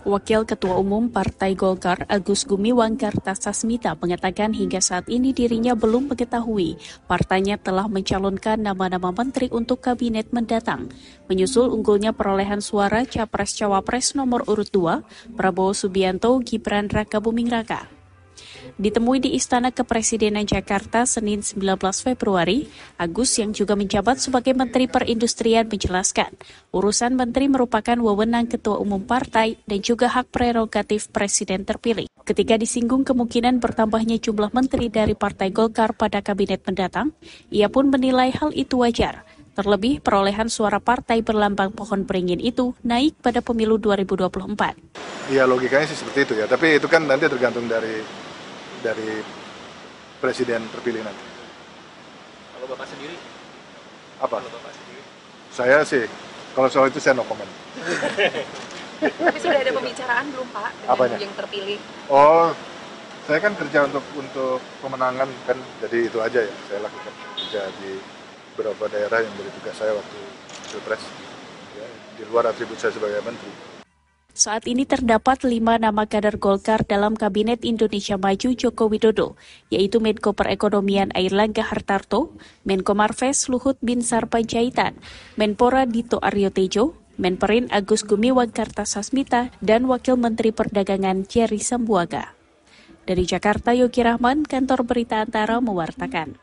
Wakil Ketua Umum Partai Golkar Agus Gumiwang Kartasasmita mengatakan hingga saat ini dirinya belum mengetahui partainya telah mencalonkan nama-nama menteri untuk kabinet mendatang. Menyusul unggulnya perolehan suara Capres-Cawapres nomor urut 2, Prabowo Subianto Gibran Raka Buming Raka. Ditemui di Istana Kepresidenan Jakarta Senin 19 Februari, Agus yang juga menjabat sebagai Menteri Perindustrian menjelaskan, urusan menteri merupakan wewenang Ketua Umum Partai dan juga hak prerogatif Presiden terpilih. Ketika disinggung kemungkinan bertambahnya jumlah menteri dari Partai Golkar pada kabinet mendatang, ia pun menilai hal itu wajar. Terlebih perolehan suara partai berlambang pohon beringin itu naik pada pemilu 2024. Iya logikanya sih seperti itu ya, tapi itu kan nanti tergantung dari dari presiden terpilih nanti. Kalau Bapak sendiri? Apa? Kalau Bapak sendiri? Saya sih, kalau soal itu saya no comment. Tapi sudah ada pembicaraan belum Pak dengan Apanya? yang terpilih? Oh, saya kan kerja untuk untuk pemenangan kan, jadi itu aja ya saya lakukan kerja di beberapa daerah yang menjadi tugas saya waktu pilpres. Ya, di luar atribut saya sebagai menteri. Saat ini terdapat lima nama kader Golkar dalam Kabinet Indonesia Maju Joko Widodo, yaitu Menko Perekonomian Airlangga Hartarto, Menko Marves Luhut Bin Sarpanjaitan, Menpora Dito Aryo Tejo, Menperin Agus Gumiwang Kartasasmita, dan Wakil Menteri Perdagangan Jerry Sambuaga. Dari Jakarta, Yogi Rahman, Kantor Berita Antara mewartakan.